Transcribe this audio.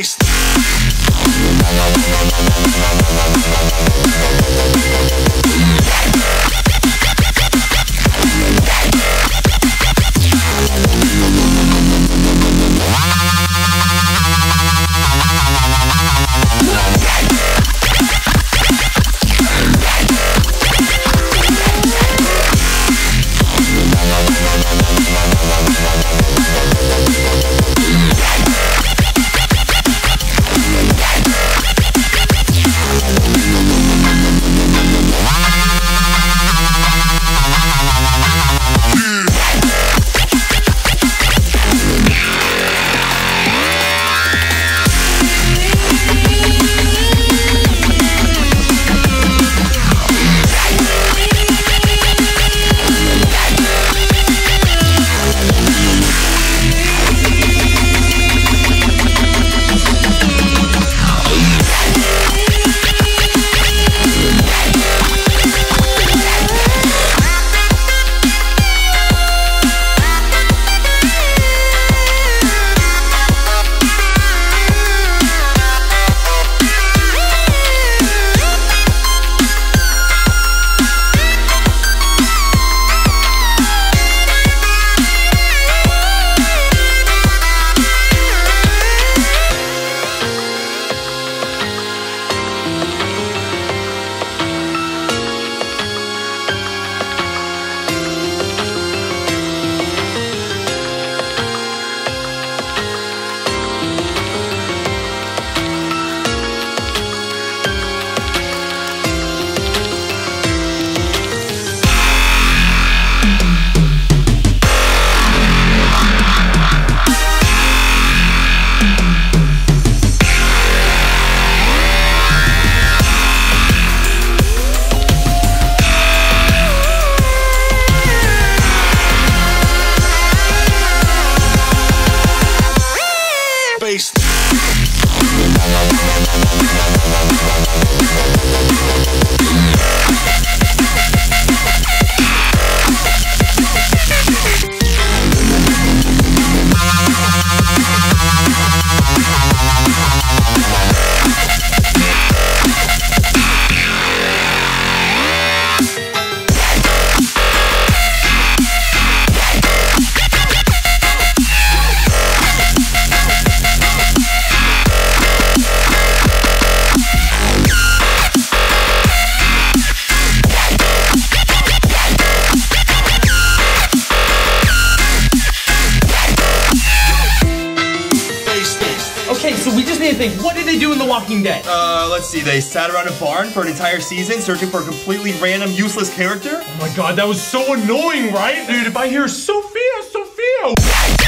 bass. So we just need to think, what did they do in The Walking Dead? Uh, let's see. They sat around a barn for an entire season searching for a completely random, useless character. Oh my god, that was so annoying, right? Dude, if I hear Sophia, Sophia,